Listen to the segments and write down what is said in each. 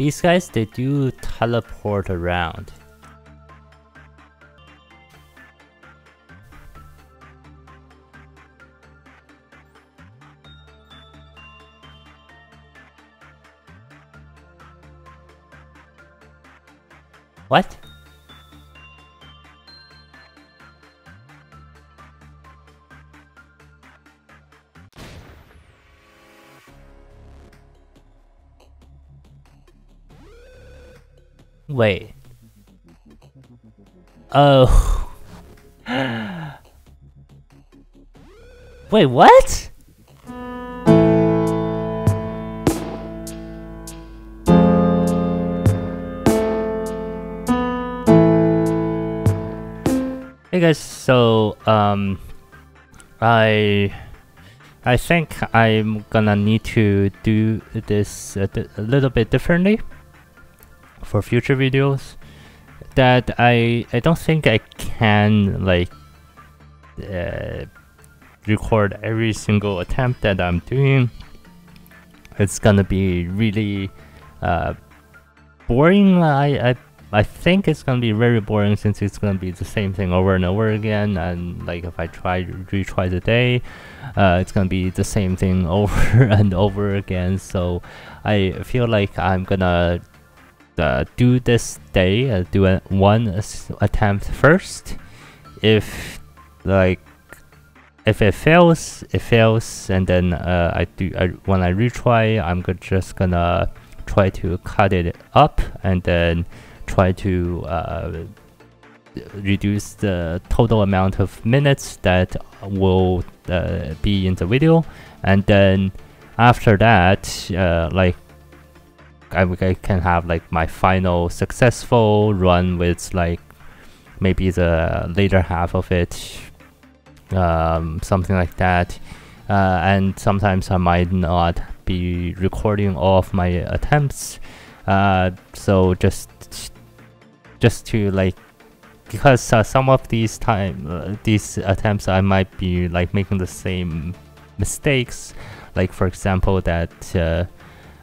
These guys, they do teleport around. What? Wait. Oh. Wait, what? Hey guys, so um I I think I'm gonna need to do this a, a little bit differently for future videos that I I don't think I can like uh, record every single attempt that I'm doing. It's gonna be really uh, boring. I, I I think it's gonna be very boring since it's gonna be the same thing over and over again. And like if I try retry the day, uh, it's gonna be the same thing over and over again. So I feel like I'm gonna uh, do this day, uh, do a, one attempt first. If like if it fails, it fails, and then uh, I do I, when I retry, I'm go just gonna try to cut it up and then try to uh, reduce the total amount of minutes that will uh, be in the video, and then after that, uh, like I, I can have like my final successful run with like maybe the later half of it, um, something like that. Uh, and sometimes I might not be recording all of my attempts. Uh, so just just to like because uh, some of these time uh, these attempts I might be like making the same mistakes. Like for example that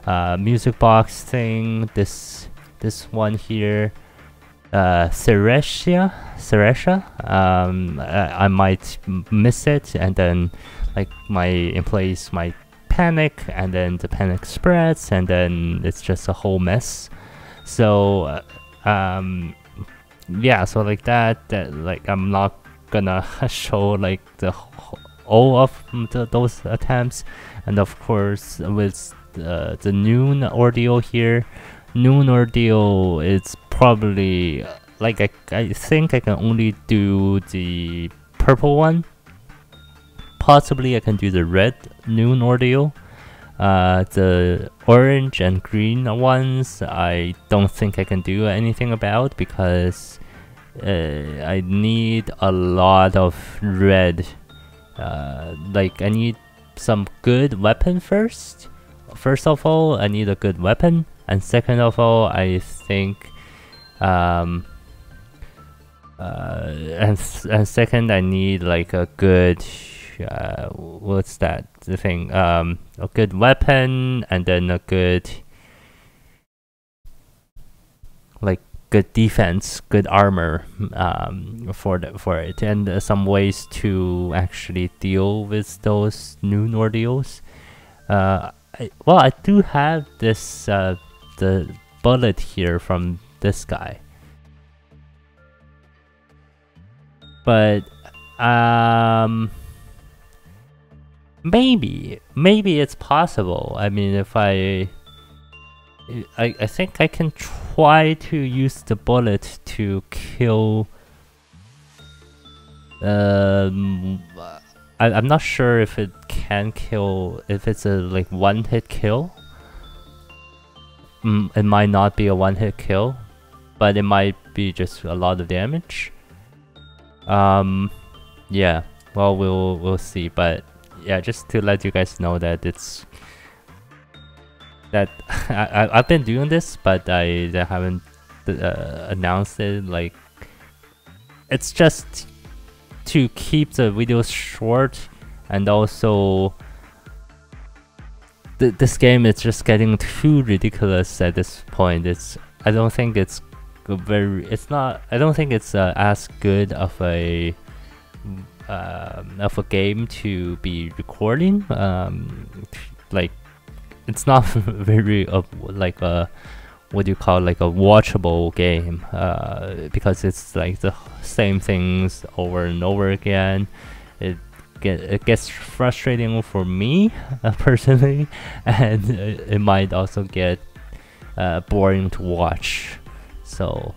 uh, music box thing. This this one here, uh, Theresia. Um, I, I might miss it, and then like my employees might panic, and then the panic spreads, and then it's just a whole mess. So, uh, um, yeah, so like that, that like I'm not gonna show like the all of the, those attempts, and of course with uh, the noon ordeal here. Noon ordeal is probably like I, I think I can only do the purple one. Possibly I can do the red noon ordeal. Uh, the orange and green ones I don't think I can do anything about because uh, I need a lot of red. Uh, like I need some good weapon first first of all, I need a good weapon, and second of all, I think, um, uh, and and second, I need like a good, uh, what's that the thing? Um, a good weapon, and then a good, like good defense, good armor, um, for the, for it, and uh, some ways to actually deal with those noon ordeals. Uh, Well, I do have this uh, the bullet here from this guy, but um, maybe maybe it's possible. I mean, if I I, I think I can try to use the bullet to kill um I, I'm not sure if it can kill, if it's a like one hit kill. Mm, it might not be a one hit kill, but it might be just a lot of damage. Um, yeah, well, we'll, we'll see, but yeah, just to let you guys know that it's that I, I've been doing this, but I, I haven't uh, announced it. Like, it's just to keep the videos short and also th this game is just getting too ridiculous at this point. It's I don't think it's very. It's not. I don't think it's uh, as good of a um, of a game to be recording. Um, like it's not very uh, like a what do you call like a watchable game uh, because it's like the same things over and over again. It get it gets frustrating for me uh, personally, and it might also get uh, boring to watch. So,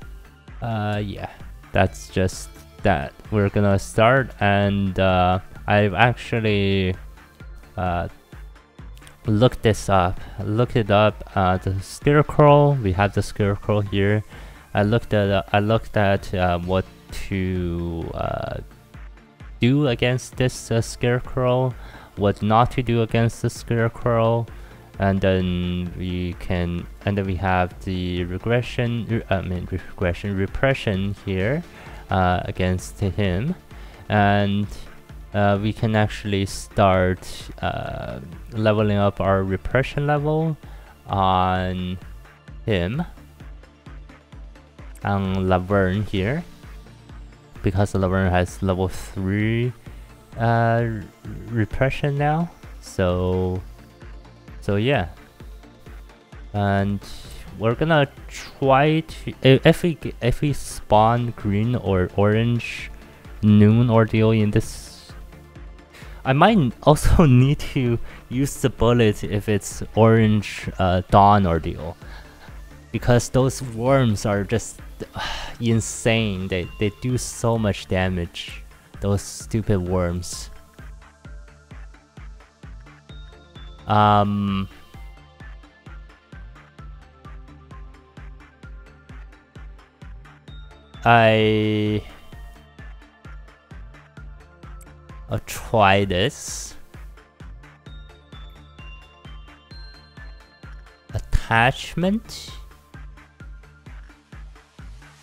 uh, yeah, that's just that. We're gonna start, and uh, I've actually looked this up. Looked it up. Uh, the scarecrow. We have the scarecrow here. I looked at. Uh, I looked at uh, what to uh, do against this uh, scarecrow. What not to do against the scarecrow. And then we can, and then we have the regression. Re I mean regression repression here uh, against him, and uh, we can actually start uh, leveling up our repression level on him on Laverne here because Laverne has level 3 uh, repression now. So so yeah. And we're gonna try to if we if we spawn green or orange noon ordeal in this I might also need to use the bullet if it's orange uh, dawn ordeal. Because those worms are just uh, insane. They, they do so much damage those stupid worms. Um I I'll try this. Attachment.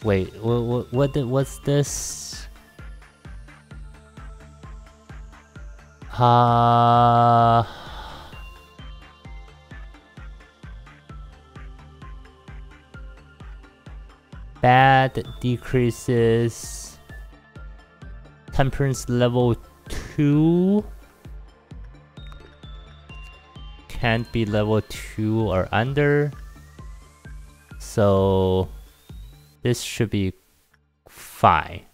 Wait, what what what what's this? Uh bad decreases temperance level 2 can't be level 2 or under. So this should be fine.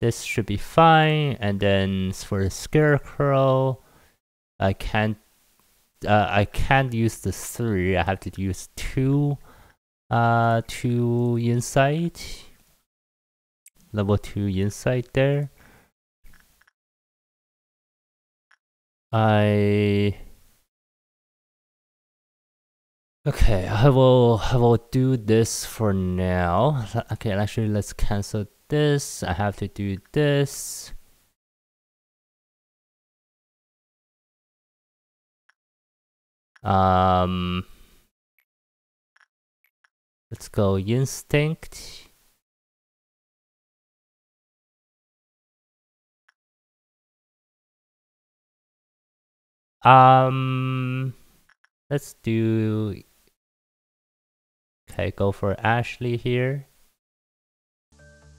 This should be fine and then for the scarecrow I can't uh, I can't use the three. I have to use two, uh, two insight, level two insight there. I okay. I will I will do this for now. Okay, actually, let's cancel this. I have to do this. Um, let's go instinct. Um, let's do. Okay, go for Ashley here.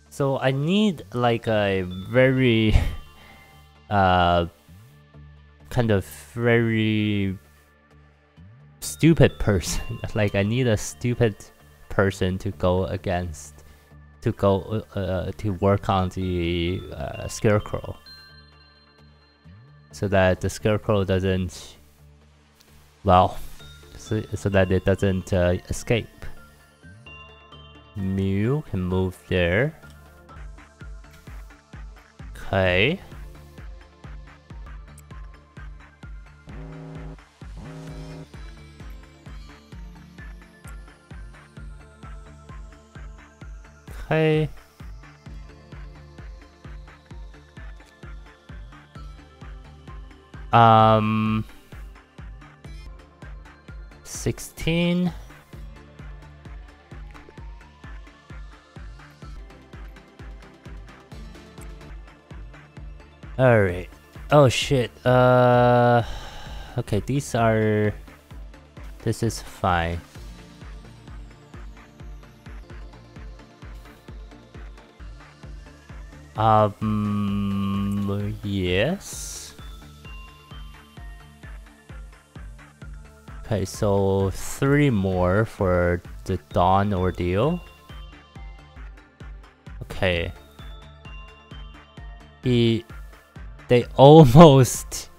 So I need like a very, uh, kind of very stupid person. like I need a stupid person to go against, to go uh, uh, to work on the uh, scarecrow, so that the scarecrow doesn't, well, so, so that it doesn't uh, escape. Mew can move there. Okay. Okay. Um, 16. Alright. Oh shit. Uh. Okay, these are. This is fine. Um. Yes. Okay, so three more for the Dawn ordeal. Okay. He they almost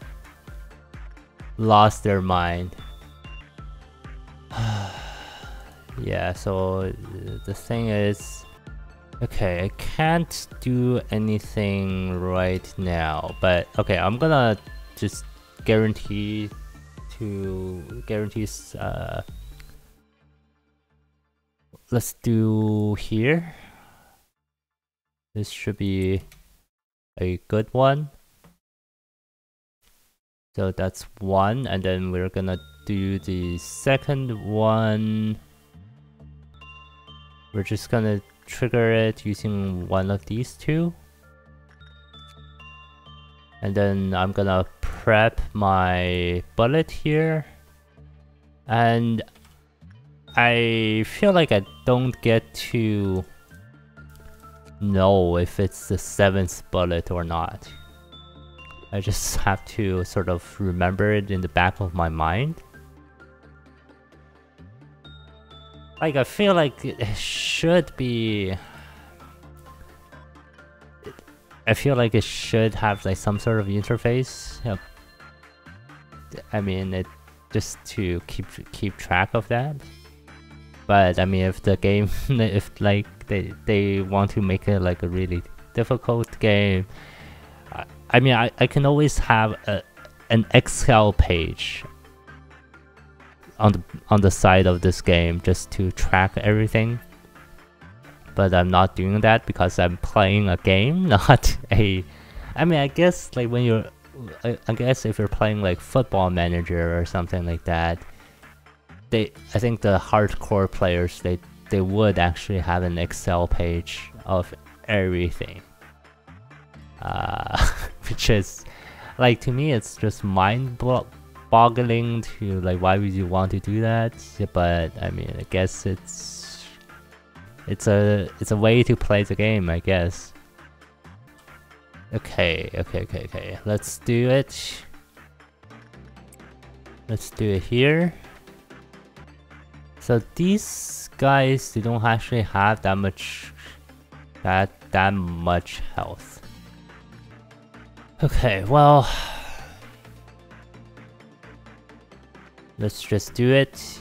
lost their mind. yeah, so the thing is, okay, I can't do anything right now, but okay, I'm gonna just guarantee to guarantees, uh, let's do here. This should be a good one. So that's one, and then we're gonna do the second one. We're just gonna trigger it using one of these two. And then I'm gonna prep my bullet here. And I feel like I don't get to know if it's the seventh bullet or not. I just have to sort of remember it in the back of my mind. Like, I feel like it should be... I feel like it should have like some sort of interface. I mean, it just to keep keep track of that. But I mean, if the game, if like they they want to make it like a really difficult game, I mean, I, I can always have a, an Excel page on the on the side of this game just to track everything. But I'm not doing that because I'm playing a game, not a. I mean, I guess like when you're, I, I guess if you're playing like Football Manager or something like that, they I think the hardcore players they they would actually have an Excel page of everything uh, which is like to me it's just mind boggling to like why would you want to do that but I mean I guess it's it's a it's a way to play the game I guess. Okay okay okay okay. Let's do it. Let's do it here. So these guys they don't actually have that much that that much health. Okay, well... Let's just do it.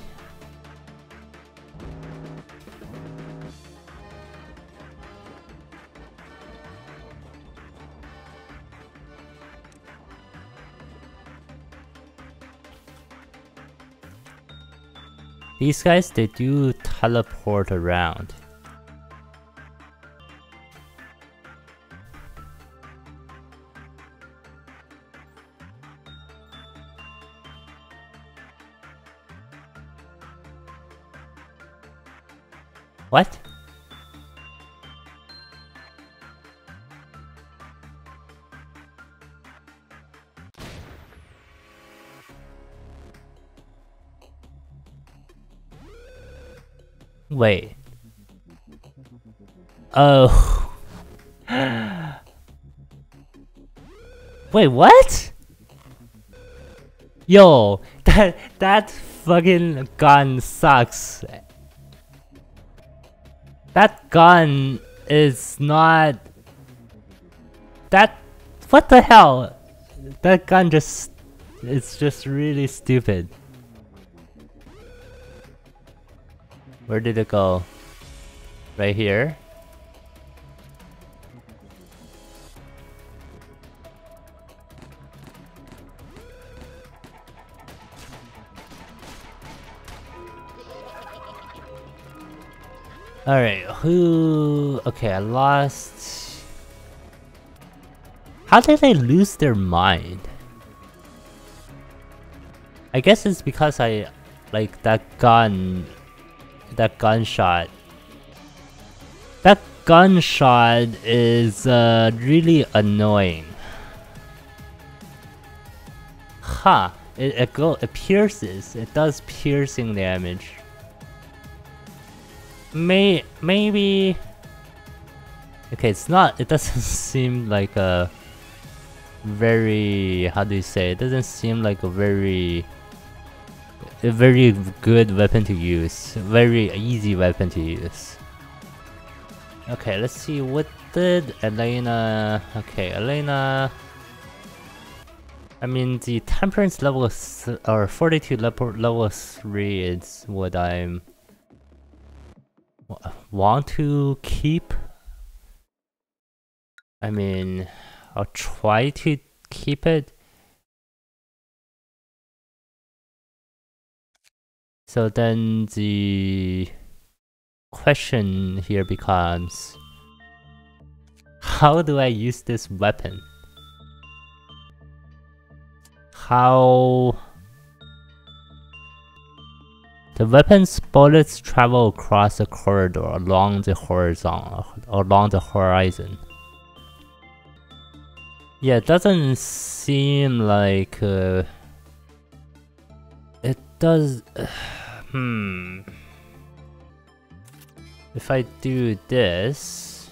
These guys, they do teleport around. Wait. Oh. Wait, what? Yo, that that fucking gun sucks. That gun is not... That... What the hell? That gun just... It's just really stupid. Where did it go? Right here? Alright, who... Okay, I lost... How did they lose their mind? I guess it's because I... Like, that gun... That gunshot... That gunshot is uh, really annoying. Huh. It, it, go, it pierces. It does piercing damage. May, maybe... Okay, it's not, it doesn't seem like a very, how do you say, it doesn't seem like a very, a very good weapon to use. Very easy weapon to use. Okay, let's see, what did Elena, okay, Elena, I mean, the temperance level or fortitude level level three is what I'm want to keep. I mean, I'll try to keep it. So then the question here becomes, how do I use this weapon? How... The weapon's bullets travel across the corridor along the horizon, along the horizon. Yeah, it doesn't seem like... Uh, it does... Uh, hmm... If I do this...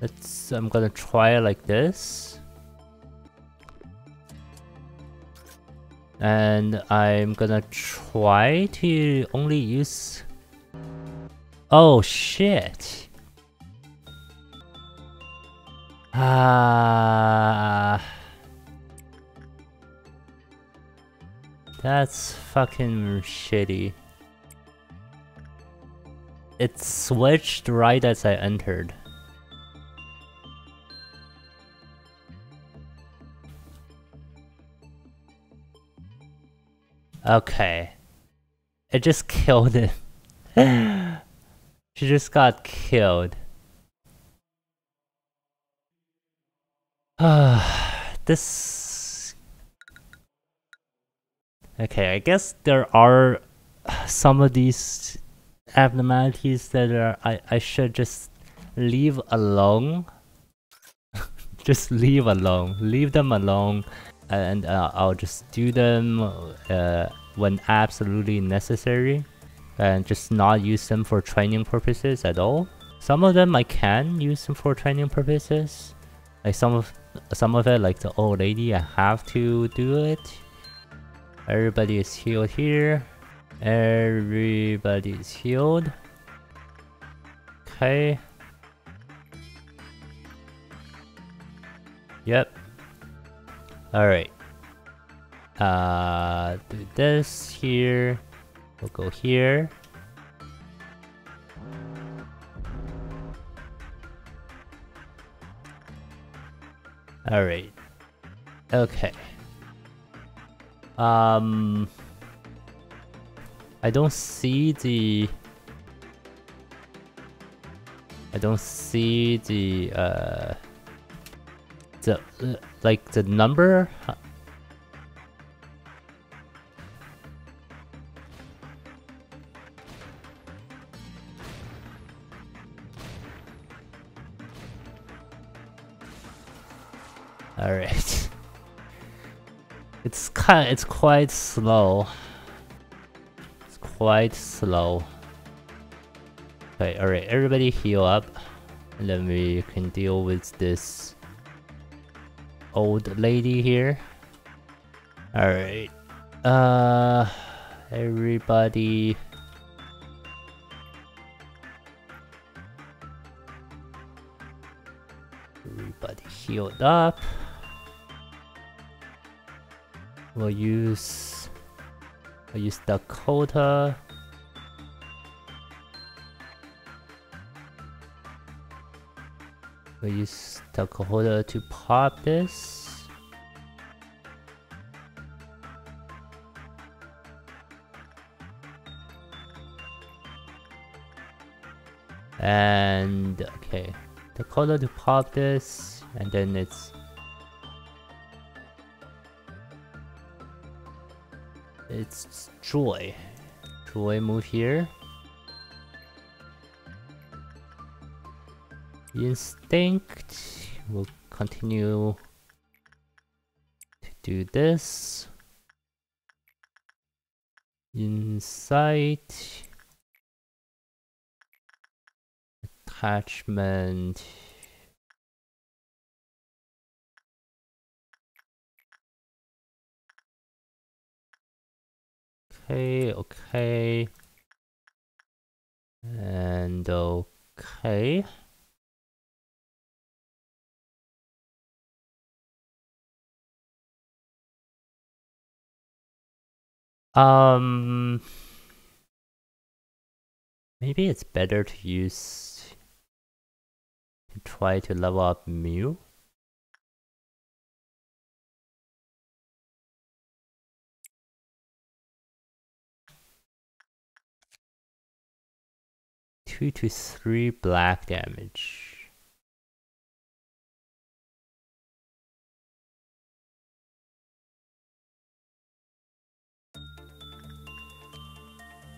Let's... I'm gonna try it like this. And I'm gonna try to only use Oh shit. Ah. That's fucking shitty. It switched right as I entered. Okay. It just killed it. She just got killed. this... Okay, I guess there are some of these abnormalities that are I, I should just leave alone. just leave alone. Leave them alone and uh, I'll just do them uh, when absolutely necessary and just not use them for training purposes at all. Some of them I can use them for training purposes. Like some of some of it, like the old lady, I have to do it. Everybody is healed here. Everybody is healed. Okay. Yep. Alright. Uh, do this here. We'll go here. Alright. Okay. Um... I don't see the... I don't see the, uh... The, uh, like, the number? Alright. It's kind it's quite slow. It's quite slow. Okay, alright, everybody heal up. And then we can deal with this old lady here. Alright. Uh everybody Everybody healed up. We'll use we'll use Dakota. We'll use Dakota to pop this. And okay, Dakota to pop this, and then it's It's Joy. Joy move here. Instinct will continue to do this. Insight. Attachment. Okay, okay. And okay. Um, maybe it's better to use to try to level up Mew. Two to three black damage.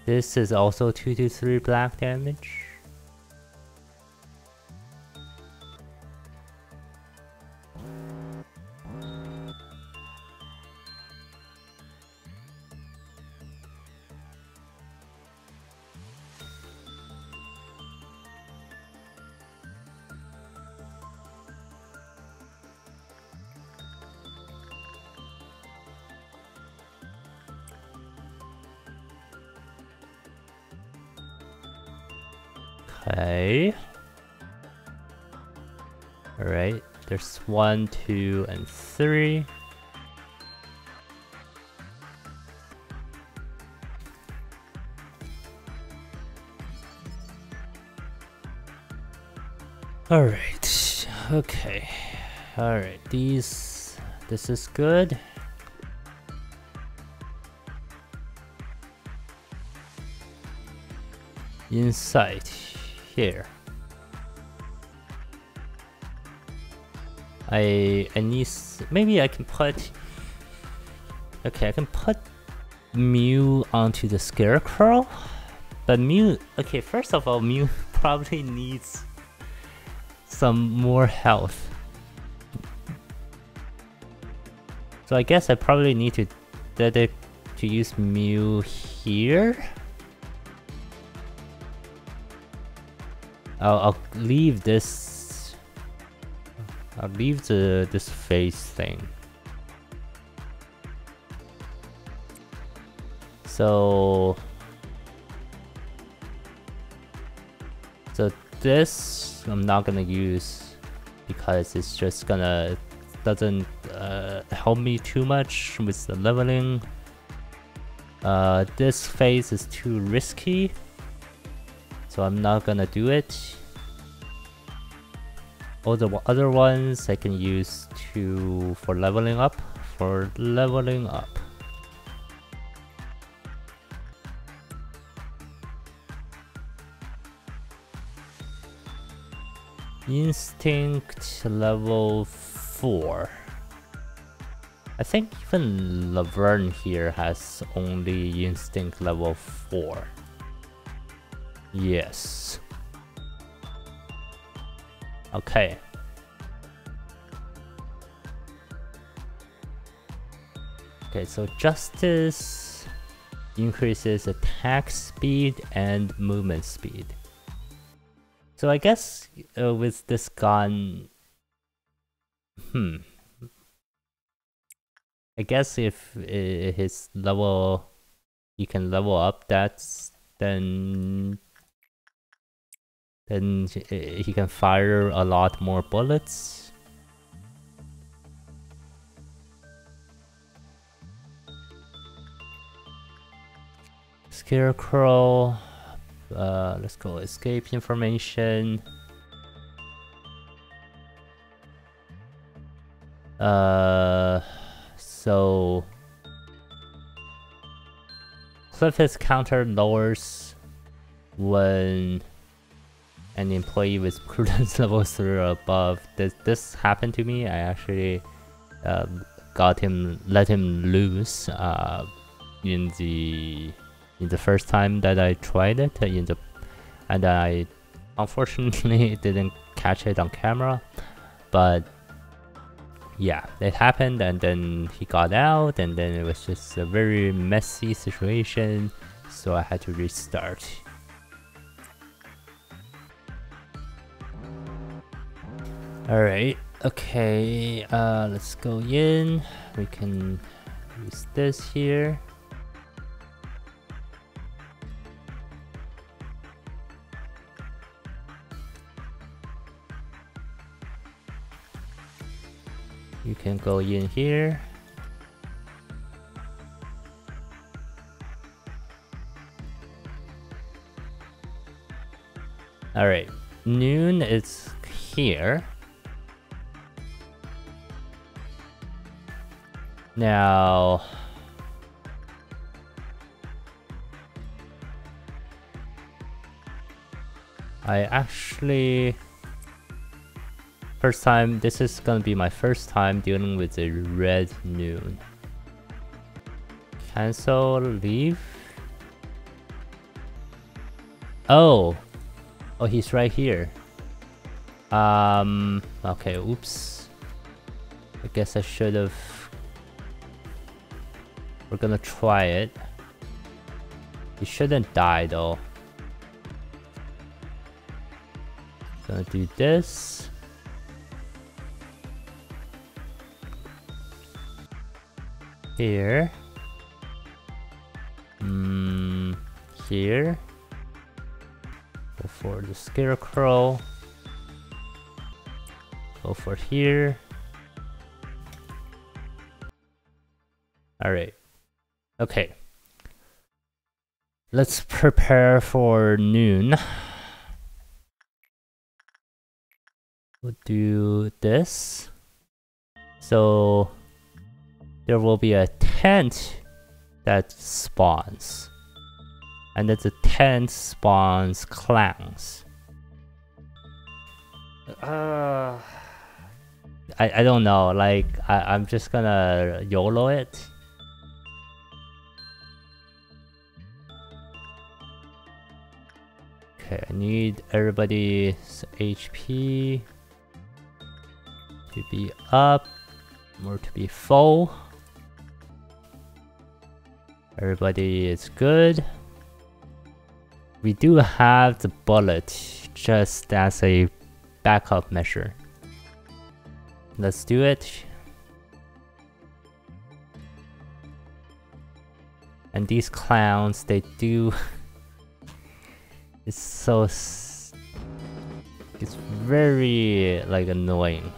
This is also 2 to 3 black damage. Okay. Alright, there's one, two, and three. Alright, okay. Alright, these... This is good. Insight here. I I need maybe I can put okay I can put Mew onto the Scarecrow, but Mew okay first of all Mew probably needs some more health. So I guess I probably need to to use Mew here. I'll, I'll leave this. I'll leave the this face thing. So. So this I'm not gonna use because it's just gonna doesn't uh, help me too much with the leveling. Uh, this phase is too risky so I'm not gonna do it. All the other ones I can use to for leveling up, for leveling up. Instinct level 4. I think even Laverne here has only instinct level 4. Yes. Okay. Okay, so Justice increases attack speed and movement speed. So I guess uh, with this gun, hmm. I guess if uh, his level, you can level up that's then then he can fire a lot more bullets. Scarecrow, uh, let's go escape information. Uh, so Qliphoth counter lowers when an employee with prudence level 3 or above. This, this happened to me. I actually um, got him, let him loose uh, in the in the first time that I tried it. In the and I unfortunately didn't catch it on camera, but yeah, it happened and then he got out and then it was just a very messy situation, so I had to restart. Alright, okay, uh, let's go in. We can use this here. You can go in here. Alright, noon is here. Now... I actually... First time, this is gonna be my first time dealing with a red noon. Cancel, leave. Oh! Oh, he's right here. Um, okay, oops. I guess I should have... We're gonna try it. He shouldn't die though. Gonna do this. Here. Hmm. Here. Go for the scarecrow. Go for here. Alright. Okay. Let's prepare for noon. We'll do this. So there will be a tent that spawns. And that the tent spawns clowns. Uh, I, I don't know, like, I, I'm just gonna YOLO it. Okay, I need everybody's HP to be up, or to be full. Everybody is good. We do have the bullet just as a backup measure. Let's do it. And these clowns, they do... it's so... It's very, like, annoying.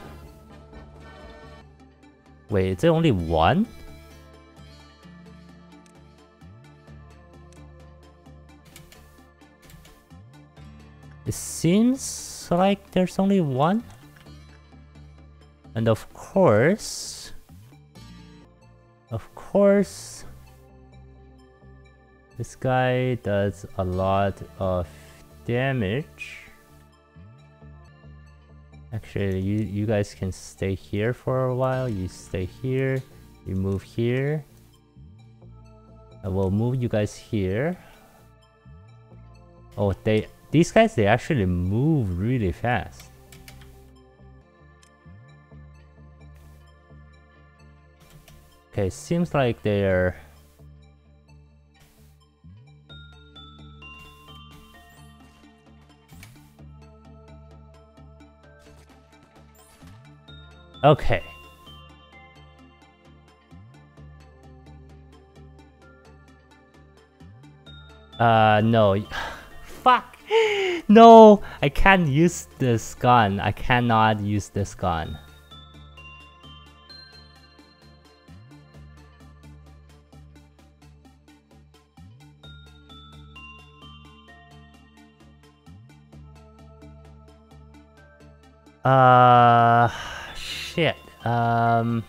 Wait, is it only one? It seems like there's only one. And of course... Of course... This guy does a lot of damage. Actually, you, you guys can stay here for a while. You stay here. You move here. I will move you guys here. Oh, they these guys, they actually move really fast. Okay, seems like they're... Okay. Uh, no. Fuck! no, I can't use this gun. I cannot use this gun. Uh, shit. Um...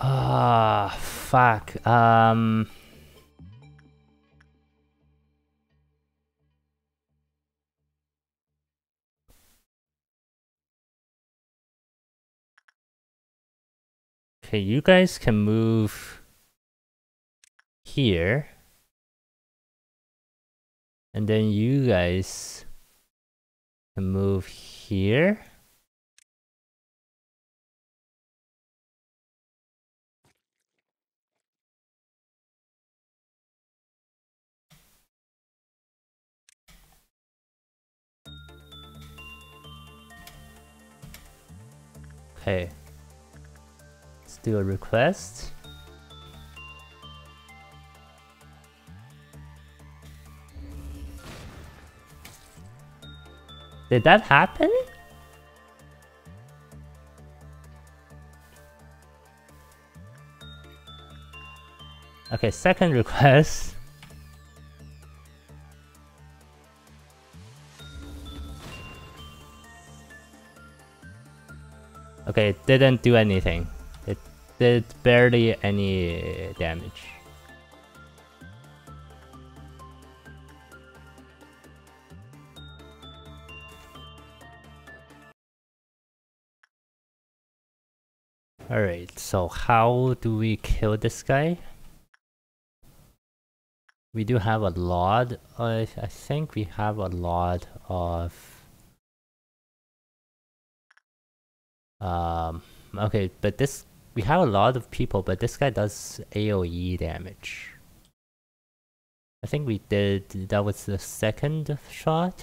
Ah, fuck. Um. Okay, you guys can move here. And then you guys can move here. Okay. Do a request. Did that happen? Okay, second request. Okay, didn't do anything. Did barely any damage. Alright, so how do we kill this guy? We do have a lot, I think we have a lot of... Um, okay, but this, we have a lot of people, but this guy does AoE damage. I think we did, that was the second shot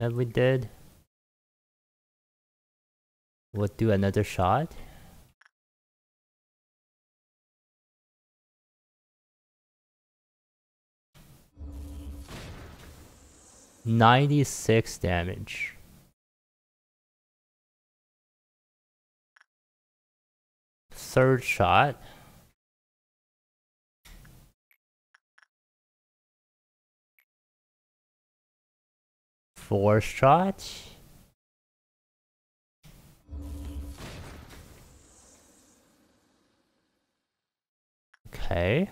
that we did. We'll do another shot. Ninety-six damage. Third shot. Fourth shot. Okay.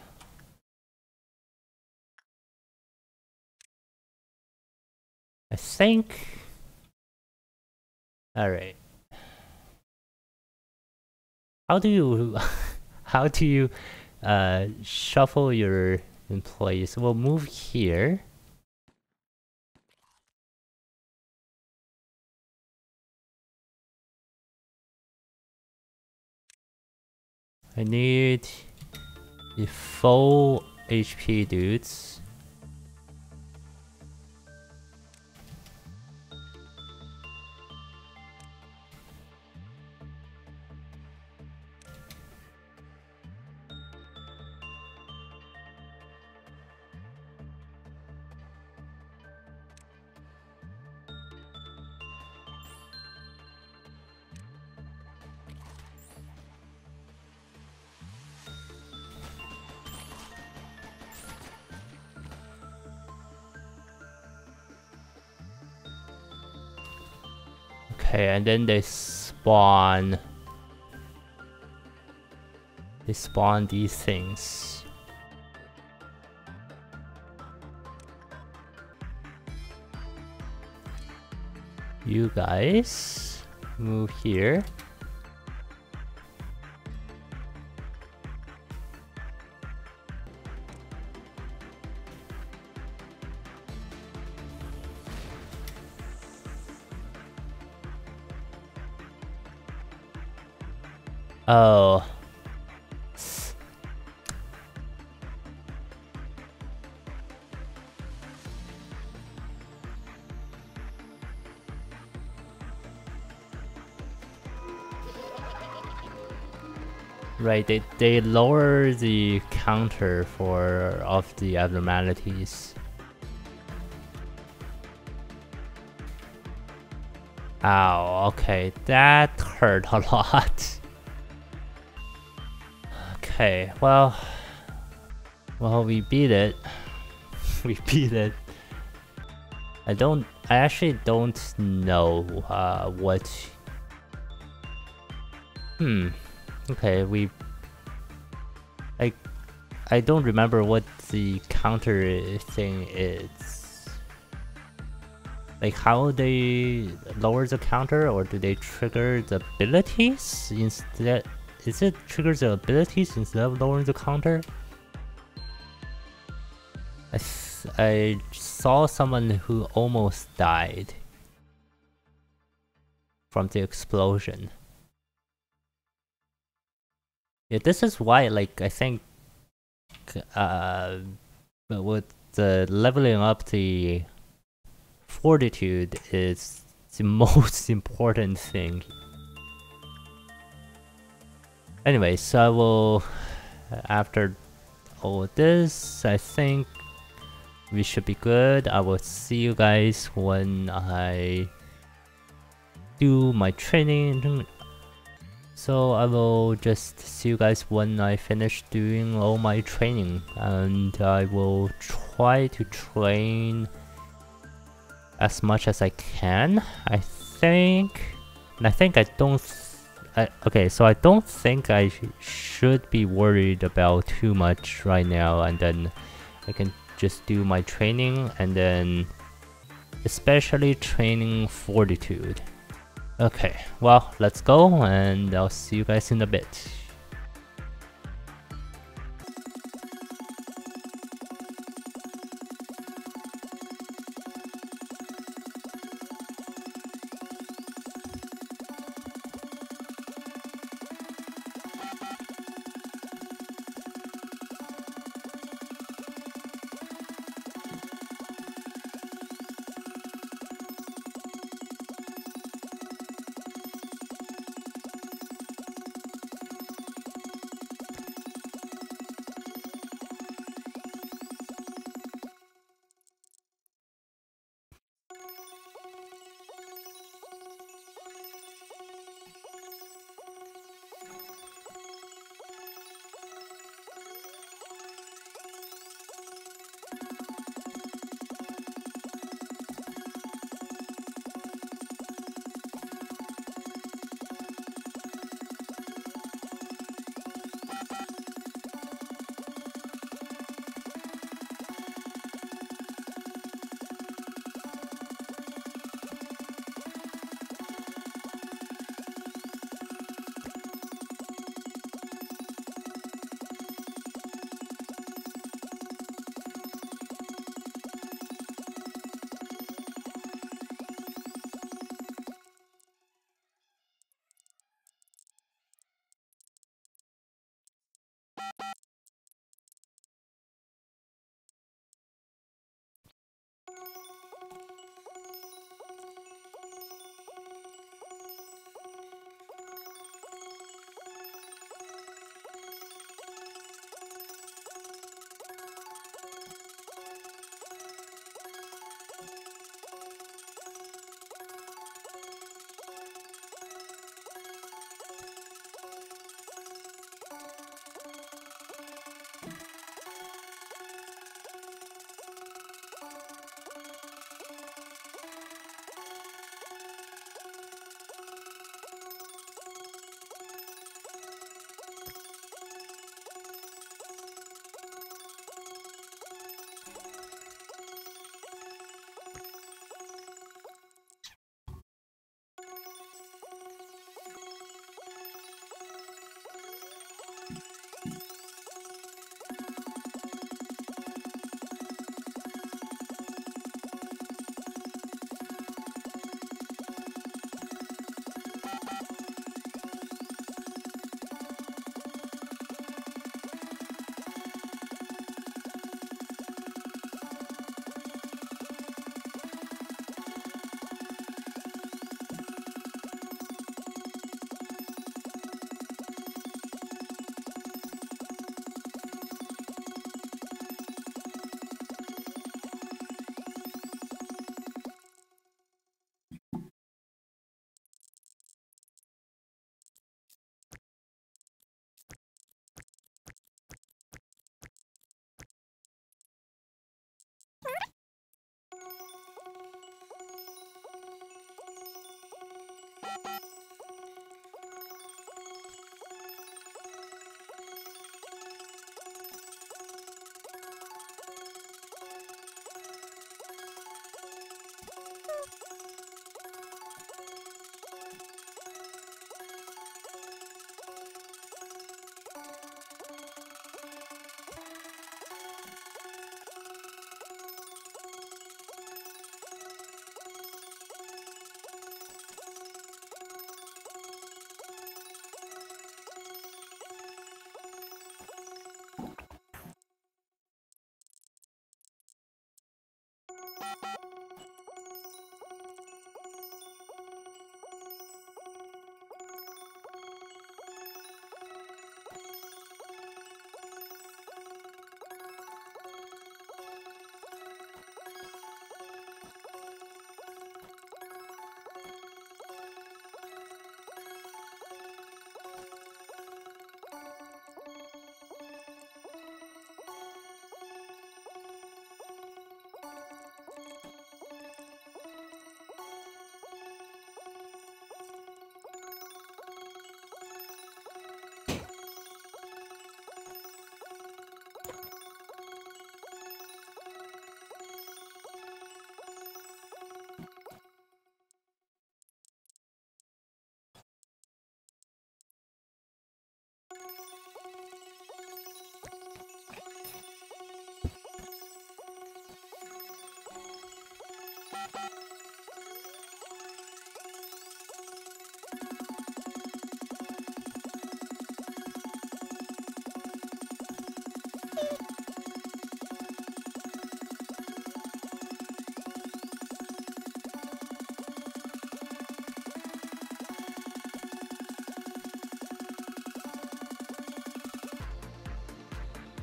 I think... Alright. How do you... how do you uh, shuffle your employees? We'll move here. I need the full HP dudes. Okay, and then they spawn... They spawn these things. You guys move here. Oh. Right, they, they lower the counter for of the abnormalities. Ow, okay, that hurt a lot. Okay, well... Well, we beat it. we beat it. I don't... I actually don't know uh, what... Hmm. Okay, we... I... I don't remember what the counter thing is. Like how they lower the counter or do they trigger the abilities instead is it triggers the abilities instead of lowering the counter? I, I saw someone who almost died from the explosion. Yeah, this is why, like, I think, uh, with the leveling up the fortitude is the most important thing. Anyway, so I will, uh, after all this, I think we should be good. I will see you guys when I do my training. So I will just see you guys when I finish doing all my training and I will try to train as much as I can. I think, and I think I don't, I, okay, so I don't think I sh should be worried about too much right now and then I can just do my training and then especially training fortitude. Okay, well, let's go and I'll see you guys in a bit. え?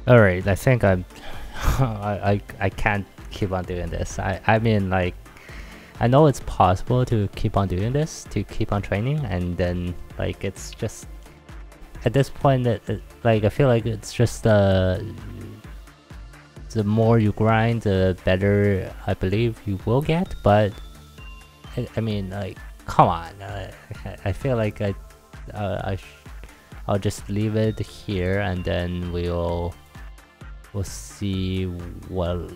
All right, I think I'm. I, I I can't keep on doing this. I I mean like I know it's possible to keep on doing this, to keep on training and then like it's just at this point it, like I feel like it's just uh the more you grind the better I believe you will get but I, I mean like come on uh, I, I feel like I uh, I I'll just leave it here and then we'll we'll see what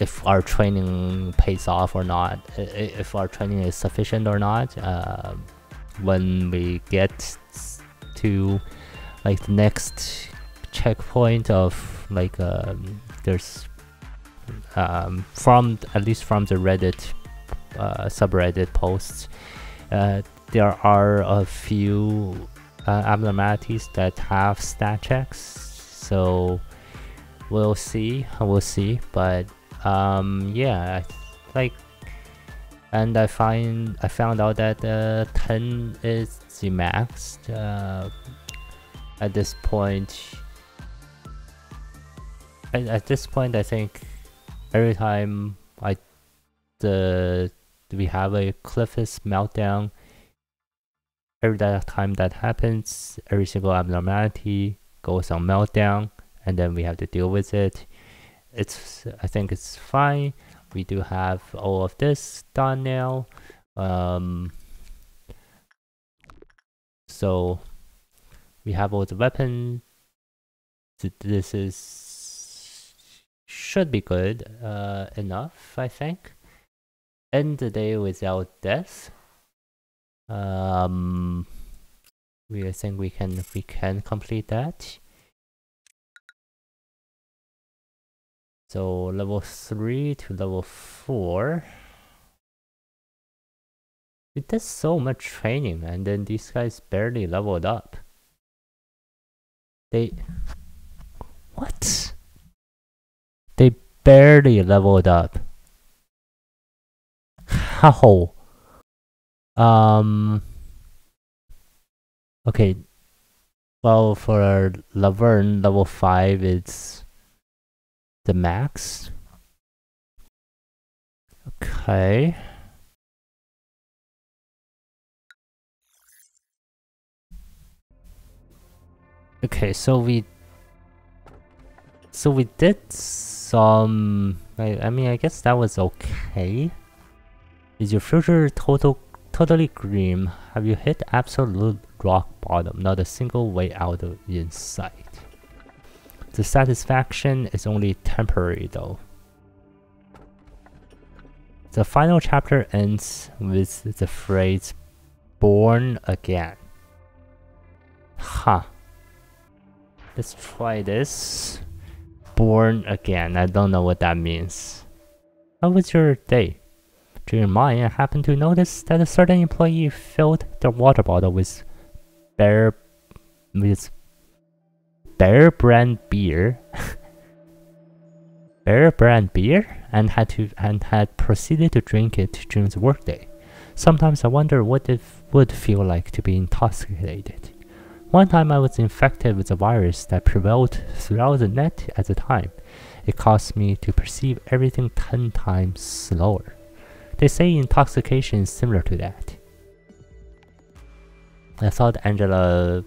if our training pays off or not if our training is sufficient or not uh, when we get to like the next checkpoint of like um, there's um, from at least from the reddit uh, subreddit posts uh, there are a few uh, abnormalities that have stat checks. So we'll see we'll see but um yeah I, like and I find I found out that uh, 10 is the max uh, at this point. At, at this point I think every time I the we have a Qliphoth meltdown every time that happens every single abnormality goes on meltdown and then we have to deal with it it's I think it's fine. We do have all of this done now. Um, so we have all the weapons. This is should be good uh, enough I think. End the day without death. Um, we think we can we can complete that so level 3 to level 4 it does so much training and then these guys barely leveled up. They what? They barely leveled up. How? Um Okay. Well, for Laverne, level 5, it's the max. Okay. Okay, so we... So we did some... I, I mean, I guess that was okay. Is your future total totally grim? Have you hit absolute rock bottom, not a single way out of in sight. The satisfaction is only temporary though. The final chapter ends with the phrase born again. Huh. Let's try this. Born again. I don't know what that means. How was your day? During mine, I happened to notice that a certain employee filled their water bottle with bear with bear brand beer bear brand beer and had to and had proceeded to drink it during the workday. Sometimes I wonder what it would feel like to be intoxicated. One time I was infected with a virus that prevailed throughout the net at the time. It caused me to perceive everything 10 times slower. They say intoxication is similar to that. I thought Angela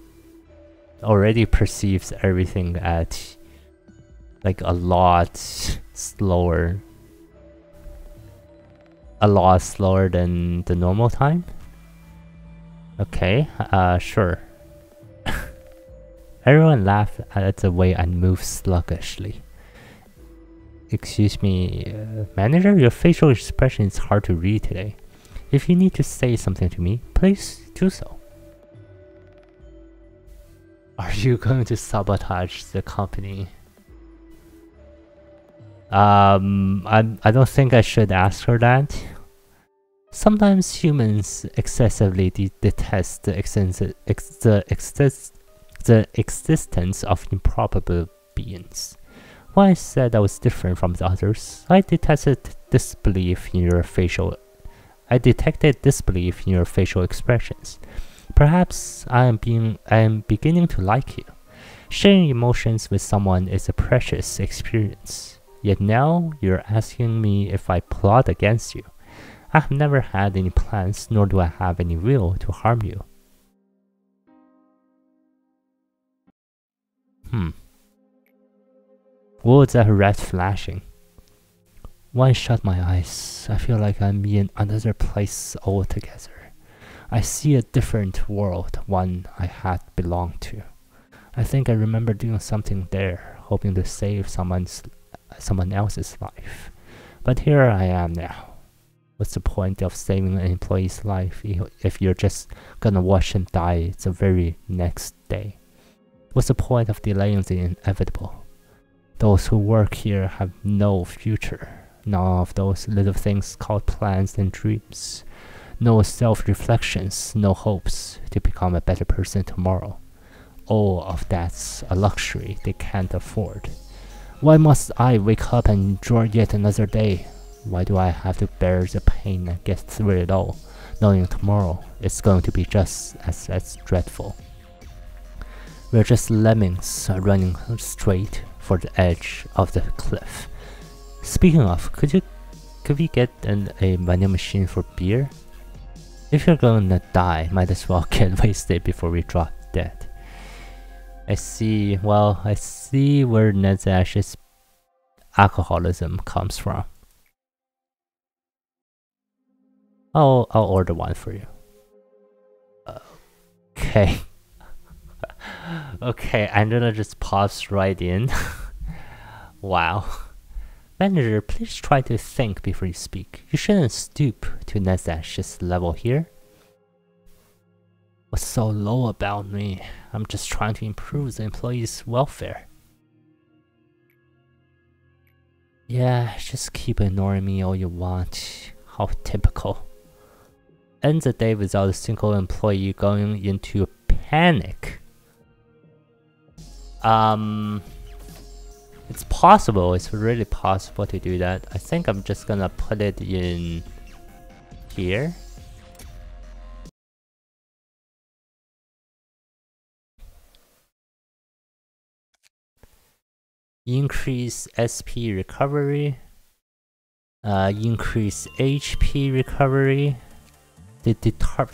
already perceives everything at like a lot slower. A lot slower than the normal time. Okay, uh, sure. Everyone laughed at the way I moved sluggishly. Excuse me, uh, manager, your facial expression is hard to read today. If you need to say something to me, please do so. Are you going to sabotage the company? Um, I, I don't think I should ask her that. Sometimes humans excessively de detest the, ex the, exist the existence of improbable beings. When I said I was different from the others, I detested disbelief in your facial I detected disbelief in your facial expressions. Perhaps I am being I am beginning to like you. Sharing emotions with someone is a precious experience. Yet now you're asking me if I plot against you. I have never had any plans, nor do I have any will to harm you. Hmm. Words are red flashing. I shut my eyes, I feel like I'm in another place altogether. I see a different world, one I had belonged to. I think I remember doing something there, hoping to save someone's someone else's life. But here I am now. What's the point of saving an employee's life if you're just gonna watch him die the very next day? What's the point of delaying the inevitable? Those who work here have no future, none of those little things called plans and dreams, no self reflections, no hopes to become a better person tomorrow. All of that's a luxury they can't afford. Why must I wake up and enjoy yet another day? Why do I have to bear the pain and get through it all, knowing tomorrow it's going to be just as, as dreadful? We're just lemmings running straight for the edge of the cliff. Speaking of, could you could we get an, a vending machine for beer? If you're gonna die, might as well get wasted before we drop dead. I see, well, I see where Netzach's alcoholism comes from. I'll, I'll order one for you. Okay. okay, I'm gonna just pause right in. wow. Manager, please try to think before you speak. You shouldn't stoop to Netzach's level here. What's so low about me? I'm just trying to improve the employees' welfare. Yeah, just keep ignoring me all you want. How typical. End the day without a single employee going into a panic. Um, it's possible, it's really possible to do that. I think I'm just gonna put it in here. increase SP recovery, uh, increase HP recovery. The,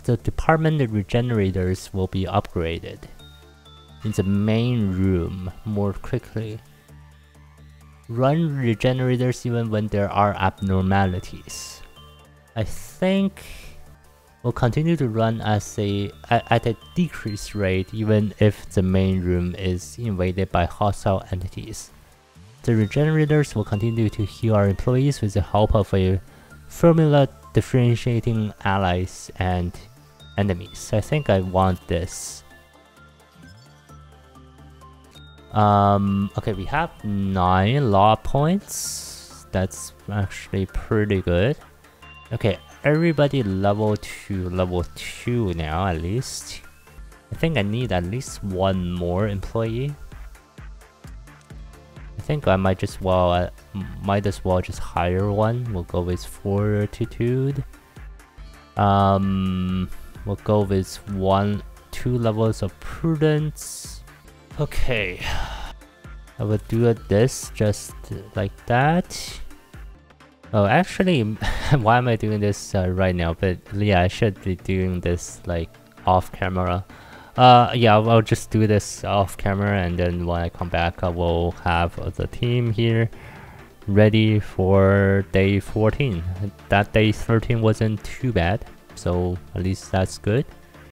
the department regenerators will be upgraded in the main room more quickly. Run regenerators even when there are abnormalities. I think will continue to run as a at a decreased rate even if the main room is invaded by hostile entities. The regenerators will continue to heal our employees with the help of a formula differentiating allies and enemies. I think I want this. Um, okay, we have 9 LOB points. That's actually pretty good. Okay, everybody level to level 2 now at least. I think I need at least one more employee. I think I might just well I might as well just hire one. We'll go with fortitude. Um, we'll go with one, two levels of prudence. Okay, I will do this just like that. Oh, actually, why am I doing this uh, right now? But yeah, I should be doing this like off camera. Uh, yeah, I'll just do this off camera and then when I come back I will have the team here ready for day 14. That day 13 wasn't too bad, so at least that's good.